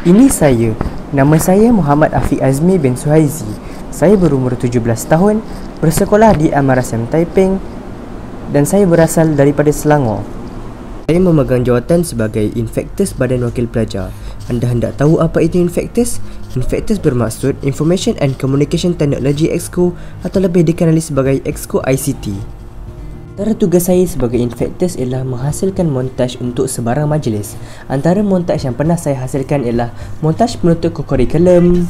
Ini saya. Nama saya Muhammad Afiq Azmi bin Suhaizi. Saya berumur 17 tahun, bersekolah di Amarasam Taiping dan saya berasal daripada Selangor. Saya memegang jawatan sebagai Infectus Badan Wakil Pelajar. Anda hendak tahu apa itu Infectus? Infectus bermaksud Information and Communication Technology Exco atau lebih dikenali sebagai Exco ICT. Antara tugas saya sebagai infectus ialah menghasilkan montaj untuk sebarang majlis. Antara montaj yang pernah saya hasilkan ialah montaj penutup kurikulum,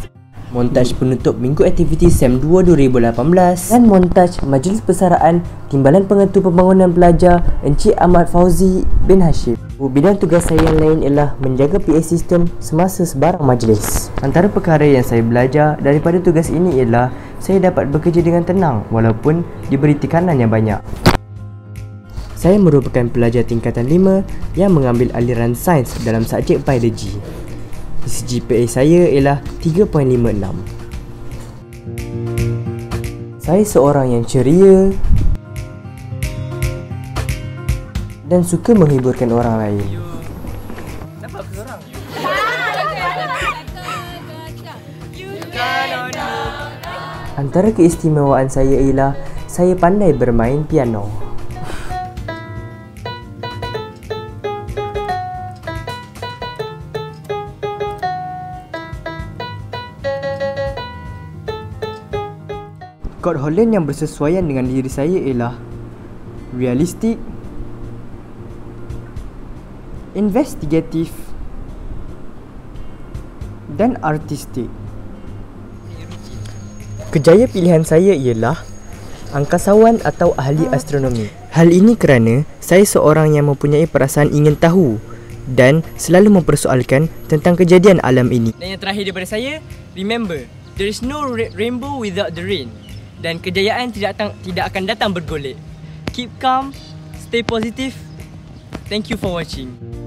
montaj penutup minggu aktiviti SEM 2 2018 dan montaj majlis persaraan Timbalan Pengetu Pembangunan Pelajar Encik Ahmad Fauzi bin Hashim. Bidang tugas saya yang lain ialah menjaga PA sistem semasa sebarang majlis. Antara perkara yang saya belajar daripada tugas ini ialah saya dapat bekerja dengan tenang walaupun diberi tekanan yang banyak. Saya merupakan pelajar tingkatan 5 yang mengambil aliran sains dalam subjek biologi. GPA saya ialah 3.56. Saya seorang yang ceria dan suka menghiburkan orang lain. Antara keistimewaan saya ialah saya pandai bermain piano. Kod Holland yang bersesuaian dengan diri saya ialah realistik, investigatif dan artistik. Kejaya pilihan saya ialah angkasawan atau ahli astronomi. Hal ini kerana saya seorang yang mempunyai perasaan ingin tahu dan selalu mempersoalkan tentang kejadian alam ini. Dan yang terakhir daripada saya, remember, there is no rainbow without the rain dan kejayaan tidak datang, tidak akan datang bergolek. Keep calm, stay positive. Thank you for watching.